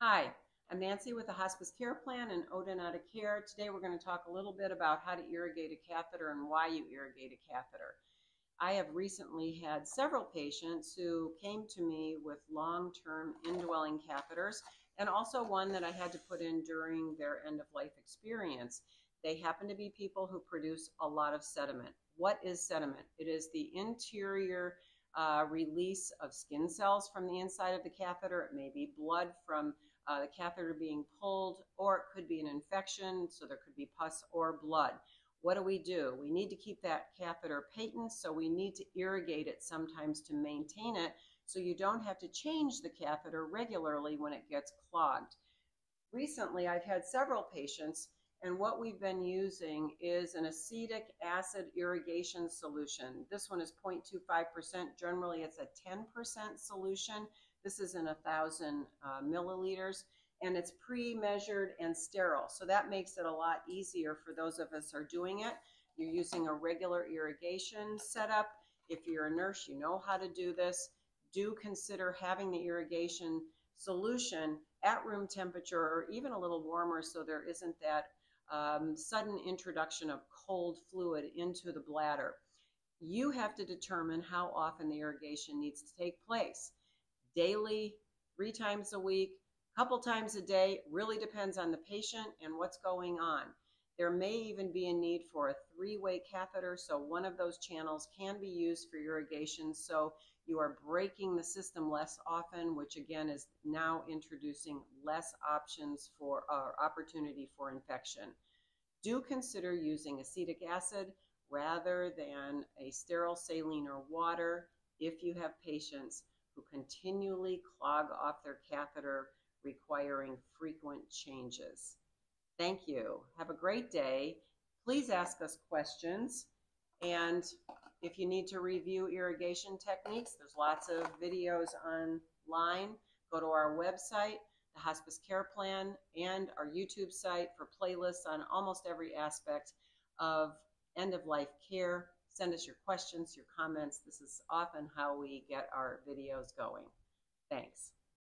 Hi, I'm Nancy with the Hospice Care Plan and Odonata Care. Today we're going to talk a little bit about how to irrigate a catheter and why you irrigate a catheter. I have recently had several patients who came to me with long-term indwelling catheters and also one that I had to put in during their end-of-life experience. They happen to be people who produce a lot of sediment. What is sediment? It is the interior uh, release of skin cells from the inside of the catheter. It may be blood from uh, the catheter being pulled, or it could be an infection, so there could be pus or blood. What do we do? We need to keep that catheter patent, so we need to irrigate it sometimes to maintain it so you don't have to change the catheter regularly when it gets clogged. Recently, I've had several patients, and what we've been using is an acetic acid irrigation solution. This one is 0.25%. Generally, it's a 10% solution. This is in a thousand uh, milliliters and it's pre-measured and sterile. So that makes it a lot easier for those of us who are doing it. You're using a regular irrigation setup. If you're a nurse, you know how to do this. Do consider having the irrigation solution at room temperature or even a little warmer so there isn't that um, sudden introduction of cold fluid into the bladder. You have to determine how often the irrigation needs to take place daily, three times a week, couple times a day, really depends on the patient and what's going on. There may even be a need for a three-way catheter, so one of those channels can be used for irrigation, so you are breaking the system less often, which again is now introducing less options for uh, opportunity for infection. Do consider using acetic acid rather than a sterile saline or water if you have patients who continually clog off their catheter, requiring frequent changes. Thank you. Have a great day. Please ask us questions. And if you need to review irrigation techniques, there's lots of videos online. Go to our website, the Hospice Care Plan, and our YouTube site for playlists on almost every aspect of end of life care Send us your questions, your comments. This is often how we get our videos going. Thanks.